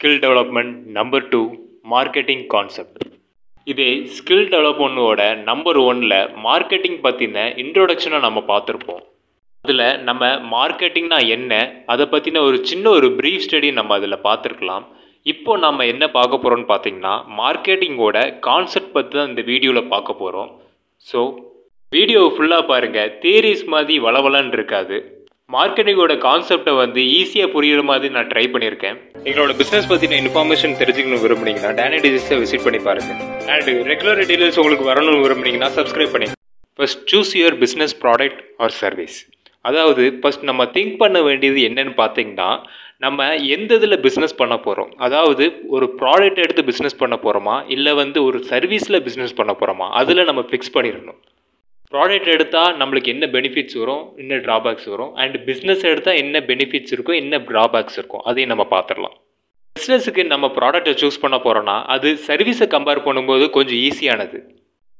Skill development number two marketing concept இதே skill டெவலப்மெண்ட்டோட number ஒன்னில் மார்க்கெட்டிங் பற்றின இன்ட்ரோடக்ஷனை நம்ம பார்த்துருப்போம். அதில் நம்ம மார்க்கெட்டிங்னா என்ன அதை பற்றின ஒரு சின்ன ஒரு ப்ரீஃப் ஸ்டடி நம்ம அதில் பார்த்துருக்கலாம். இப்போ நம்ம என்ன பார்க்க போகிறோம்னு பார்த்தீங்கன்னா மார்க்கெட்டிங்கோட கான்செப்ட் பற்றி தான் இந்த வீடியோவில் பார்க்க போகிறோம் ஸோ வீடியோ ஃபுல்லாக பாருங்கள் தியரிஸ் மாதிரி வளவலன்னு இருக்காது. மார்க்கெட்டிங்கோட கான்செப்டை வந்து ஈஸியாக புரியுற மாதிரி நான் ட்ரை பண்ணியிருக்கேன். எங்களோட பிஸ்னஸ் பற்றின இன்ஃபர்மேஷன் தெரிஞ்சுக்கணும் விரும்புனீங்கன்னா டேனி டிஜிஸை விசிட் பண்ணி பாருங்க. அண்ட் ரெகுலர் டீடைல்ஸ் உங்களுக்கு வரணும்னு விரும்புனீங்கன்னா சப்ஸ்கிரைப் பண்ணி first choose your business product or service அதாவது ஃபஸ்ட் நம்ம திங்க் பண்ண வேண்டியது என்னன்னு பார்த்தீங்கன்னா நம்ம எந்த இதில் பிஸ்னஸ் பண்ண போகிறோம் அதாவது ஒரு ப்ராடக்ட் எடுத்து பிஸ்னஸ் பண்ண போகிறோமா இல்லை வந்து ஒரு சர்வீஸில் பிஸ்னஸ் பண்ண போகிறோமா அதில் நம்ம ஃபிக்ஸ் பண்ணிடணும். ப்ராடக்ட் எடுத்தால் நம்மளுக்கு என்ன பெனிஃபிட்ஸ் வரும் என்ன ட்ராபேக்ஸ் வரும் அண்ட் பிஸ்னஸ் எடுத்தால் என்ன பெனிஃபிட்ஸ் இருக்கும் என்ன ட்ராபேக்ஸ் இருக்கும் அதையும் நம்ம பார்த்துடலாம். பிஸ்னஸுக்கு நம்ம ப்ராடக்ட்டை சூஸ் பண்ண போகிறோன்னா அது சர்வீஸை கம்பேர் பண்ணும்போது கொஞ்சம் ஈஸியானது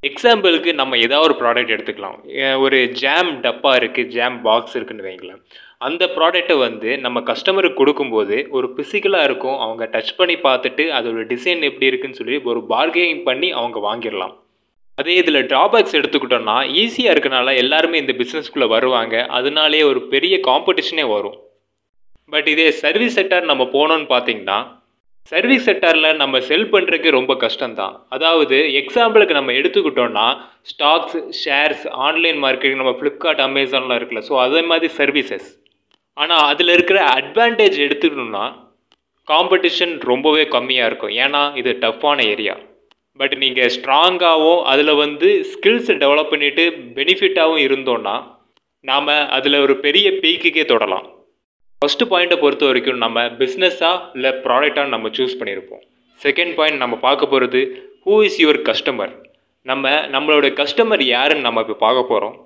எக்ஸாம்பிளுக்கு நம்ம ஏதாவது ஒரு ப்ராடக்ட் எடுத்துக்கலாம். ஒரு ஜாம் டப்பா இருக்குது ஜாம் பாக்ஸ் இருக்குன்னு வைங்களேன். அந்த ப்ராடக்ட்டை வந்து நம்ம கஸ்டமருக்கு கொடுக்கும்போது ஒரு ஃபிசிக்கலாக இருக்கும் அவங்க டச் பண்ணி பார்த்துட்டு அதோட டிசைன் எப்படி இருக்குன்னு சொல்லி ஒரு பார்கெனிங் பண்ணி அவங்க வாங்கிடலாம். அதே இதில் ட்ராபேக்ஸ் எடுத்துக்கிட்டோம்னா ஈஸியாக இருக்கனால எல்லாருமே இந்த பிஸ்னஸ்க்குள்ளே வருவாங்க. அதனாலே ஒரு பெரிய காம்படிஷனே வரும். பட் இதே சர்வீஸ் செக்டார் நம்ம போனோன்னு பார்த்தீங்கன்னா சர்வீஸ் செக்டாரில் நம்ம செல் பண்ணுறதுக்கு ரொம்ப கஷ்டம்தான். அதாவது எக்ஸாம்பிளுக்கு நம்ம எடுத்துக்கிட்டோம்னா ஸ்டாக்ஸ் ஷேர்ஸ் ஆன்லைன் மார்க்கெட்டிங் நம்ம ஃப்ளிப்கார்ட் அமேசான்லாம் இருக்குல்ல ஸோ அதே மாதிரி சர்வீசஸ் ஆனால் அதில் இருக்கிற அட்வான்டேஜ் எடுத்துக்கணும்னா காம்படிஷன் ரொம்பவே கம்மியாக இருக்கும். ஏன்னா இது டஃப்பான ஏரியா பட் நீங்கள் ஸ்ட்ராங்காகவும் அதில் வந்து ஸ்கில்ஸை டெவலப் பண்ணிவிட்டு பெனிஃபிட்டாகவும் இருந்தோன்னா நாம் அதில் ஒரு பெரிய பீக்குக்கே தொடலாம். ஃபஸ்ட்டு பாயிண்ட்டை பொறுத்த வரைக்கும் நம்ம பிஸ்னஸாக இல்லை ப்ராடக்டாக நம்ம சூஸ் பண்ணியிருப்போம் செகண்ட் பாயிண்ட் நம்ம பார்க்க போகிறது ஹூ இஸ் யுவர் கஸ்டமர் நம்ம நம்மளோட கஸ்டமர் யாருன்னு நம்ம இப்போ பார்க்க போகிறோம்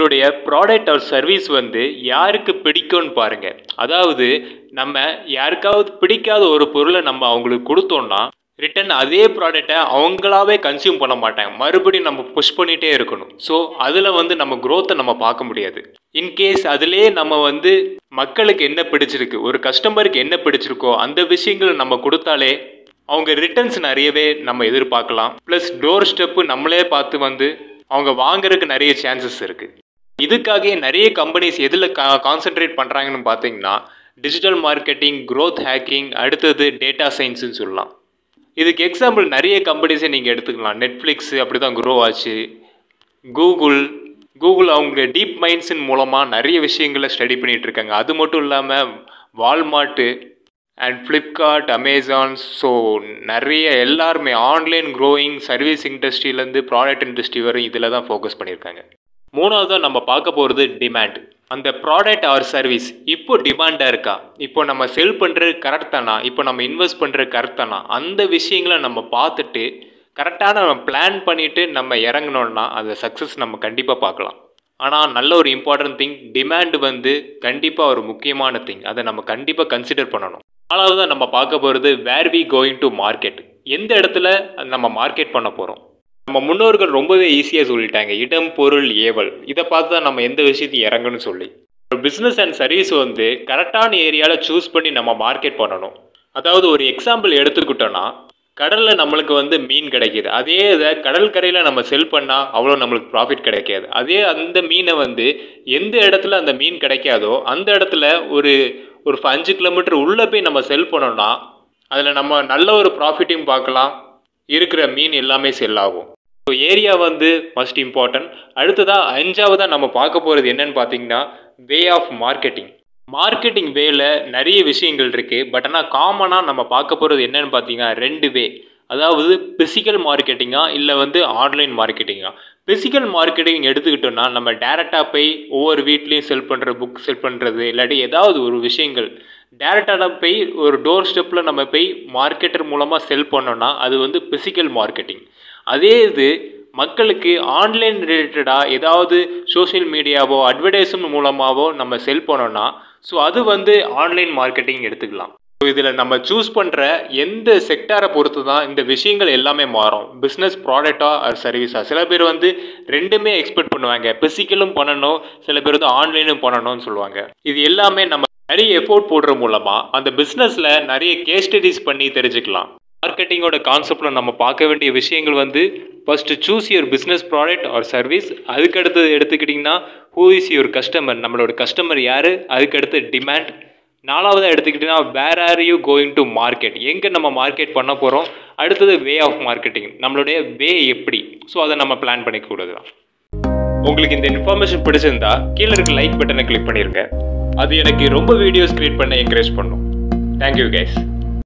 உங்களுடைய ப்ராடக்ட் ஆர் சர்வீஸ் வந்து யாருக்கு பிடிக்கும்னு பாருங்கள் அதாவது நம்ம யாருக்காவது பிடிக்காத ஒரு பொருளை நம்ம அவங்களுக்கு கொடுத்தோன்னா ரிட்டன் அதே ப்ராடக்டை அவங்களாவே கன்சியூம் பண்ண மாட்டாங்க. மறுபடியும் நம்ம புஷ் பண்ணிகிட்டே இருக்கணும். ஸோ அதில் வந்து நம்ம க்ரோத்தை நம்ம பார்க்க முடியாது. இன்கேஸ் அதிலே நம்ம வந்து மக்களுக்கு என்ன பிடிச்சிருக்கு ஒரு கஸ்டமருக்கு என்ன பிடிச்சிருக்கோ அந்த விஷயங்களை நம்ம கொடுத்தாலே அவங்க ரிட்டர்ன்ஸ் நிறையவே நம்ம எதிர்பார்க்கலாம். ப்ளஸ் டோர் ஸ்டெப்பு நம்மளே பார்த்து வந்து அவங்க வாங்குறதுக்கு நிறைய சான்சஸ் இருக்குது இதுக்காகவே நிறைய கம்பெனிஸ் எதில் கா கான்சென்ட்ரேட் பண்ணுறாங்கன்னு பார்த்தீங்கன்னா டிஜிட்டல் மார்க்கெட்டிங் க்ரோத் ஹேக்கிங் அடுத்தது டேட்டா சயின்ஸுன்னு சொல்லலாம். இதுக்கு எக்ஸாம்பிள் நிறைய கம்பெனிஸை நீங்கள் எடுத்துக்கலாம். நெட்ஃப்ளிக்ஸ் அப்படி தான் க்ரோ ஆச்சு. கூகுள் கூகுள் அவங்க டீப் மைண்ட்ஸின் மூலமாக நிறைய விஷயங்களை ஸ்டடி பண்ணிகிட்டு இருக்காங்க. அது மட்டும் இல்லாமல் Walmart and Flipkart Amazon so நிறைய எல்லாருமே ஆன்லைன் க்ரோயிங் சர்வீஸ் இண்டஸ்ட்ரியிலேருந்து ப்ராடக்ட் இண்டஸ்ட்ரி வரும் இதில் தான் ஃபோக்கஸ் பண்ணியிருக்காங்க மூணாவதாக நம்ம பார்க்க போகிறது டிமாண்ட் அந்த ப்ராடக்ட் ஆர் சர்வீஸ் இப்போ டிமாண்டாக இருக்கா? இப்போ நம்ம செல் பண்ணுறது கரெக்டானா இப்போ நம்ம இன்வெஸ்ட் பண்ணுறது கரெக்டானா அந்த விஷயங்களை நம்ம பார்த்துட்டு கரெக்டான நம்ம பிளான் பண்ணிவிட்டு நம்ம இறங்கினோன்னா அந்த சக்ஸஸ் நம்ம கண்டிப்பாக பார்க்கலாம். ஆனால் நல்ல ஒரு இம்பார்ட்டன்ட் திங் டிமாண்ட் வந்து கண்டிப்பாக ஒரு முக்கியமான திங் அதை நம்ம கண்டிப்பாக கன்சிடர் பண்ணணும். நாலாவதாக நம்ம பார்க்க போகிறது where we going to market எந்த இடத்துல நம்ம மார்க்கெட் பண்ண போகிறோம் நம்ம முன்னோர்கள் ரொம்பவே ஈஸியாக சொல்லிட்டாங்க. இடம் பொருள் ஏவல். இதை பார்த்து தான் நம்ம எந்த விஷயத்தையும் இறங்கணும்னு சொல்லி. பிஸ்னஸ் அண்ட் சர்வீஸ் வந்து கரெக்டான ஏரியாவில் சூஸ் பண்ணி நம்ம மார்க்கெட் பண்ணணும். அதாவது ஒரு எக்ஸாம்பிள் எடுத்துக்கிட்டோன்னா கடலில் நம்மளுக்கு வந்து மீன் கிடைக்கிது. அதே இதை கடல் கரையில் நம்ம செல் பண்ணால் அவ்வளோ நம்மளுக்கு ப்ராஃபிட் கிடைக்காது. அதே அந்த மீனை வந்து எந்த இடத்துல அந்த மீன் கிடைக்காதோ அந்த இடத்துல ஒரு ஒரு அஞ்சு கிலோமீட்டர் உள்ளே போய் நம்ம செல் பண்ணோம்னா அதில் நம்ம நல்ல ஒரு ப்ராஃபிட்டையும் பார்க்கலாம். இருக்கிற மீன் எல்லாமே செல் ஆகும். ஸோ ஏரியா வந்து மஸ்ட் இம்பார்ட்டன்ட் அடுத்ததாக அஞ்சாவதாக நம்ம பார்க்க போகிறது என்னன்னு பார்த்தீங்கன்னா வே ஆஃப் மார்க்கெட்டிங் மார்க்கெட்டிங் வேல நிறைய விஷயங்கள் இருக்குது பட் ஆனால் காமனாக நம்ம பார்க்க போகிறது என்னன்னு பார்த்தீங்கன்னா ரெண்டு வே அதாவது ஃபிசிக்கல் மார்க்கெட்டிங்கா இல்லை வந்து ஆன்லைன் மார்க்கெட்டிங்கா ஃபிசிக்கல் மார்க்கெட்டிங் எடுத்துக்கிட்டோம்னா நம்ம டேரெக்டாக போய் ஒவ்வொரு வீட்லேயும் செல் பண்ணுற புக் செல் பண்ணுறது இல்லாட்டி ஏதாவது ஒரு விஷயங்கள். டேரெக்டாக போய் ஒரு டோர் ஸ்டெப்பில் நம்ம போய் மார்க்கெட்டர் மூலமாக செல் பண்ணோன்னா அது வந்து ஃபிசிக்கல் மார்க்கெட்டிங் அதே இது மக்களுக்கு ஆன்லைன் ரிலேட்டடாக ஏதாவது சோஷியல் மீடியாவோ அட்வர்டைஸ்மெண்ட் மூலமாகவோ நம்ம செல் பண்ணோன்னா ஸோ அது வந்து ஆன்லைன் மார்க்கெட்டிங் எடுத்துக்கலாம். ஸோ இதில் நம்ம சூஸ் பண்ணுற எந்த செக்டாரை பொறுத்து தான் இந்த விஷயங்கள் எல்லாமே மாறும். பிஸ்னஸ் ப்ராடக்டா ஆர் சர்வீஸா சில பேர் வந்து ரெண்டுமே எக்ஸ்பெக்ட் பண்ணுவாங்க. பிசிக்கலும் பண்ணணும் சில பேர் வந்து ஆன்லைனும் பண்ணணும்னு சொல்லுவாங்க. இது எல்லாமே நம்ம நிறைய எஃபோர்ட் போடுற மூலமாக அந்த பிஸ்னஸில் நிறைய கேஸ் ஸ்டடிஸ் பண்ணி தெரிஞ்சுக்கலாம். மார்க்கெட்டிங்கோட கான்செப்டில் நம்ம பார்க்க வேண்டிய விஷயங்கள் வந்து first choose your business product or service அதுக்கடுத்தது எடுத்துக்கிட்டிங்கன்னா ஹூ இஸ் யுவர் கஸ்டமர் நம்மளோட கஸ்டமர் யார்? அதுக்கடுத்து டிமாண்ட் நாலாவதாக எடுத்துக்கிட்டிங்கன்னா where are you going to market எங்கே நம்ம மார்க்கெட் பண்ண போகிறோம் அடுத்தது வே ஆஃப் மார்க்கெட்டிங் நம்மளுடைய வே எப்படி? ஸோ அதை நம்ம பிளான் பண்ணிக்கூடாது தான் உங்களுக்கு இந்த இன்ஃபர்மேஷன் பிடிச்சிருந்தா கீழே இருக்க லைக் பட்டனை கிளிக் பண்ணிருங்க. அது எனக்கு ரொம்ப வீடியோஸ் கிரியேட் பண்ண என்கரேஜ் பண்ணும். Thank you guys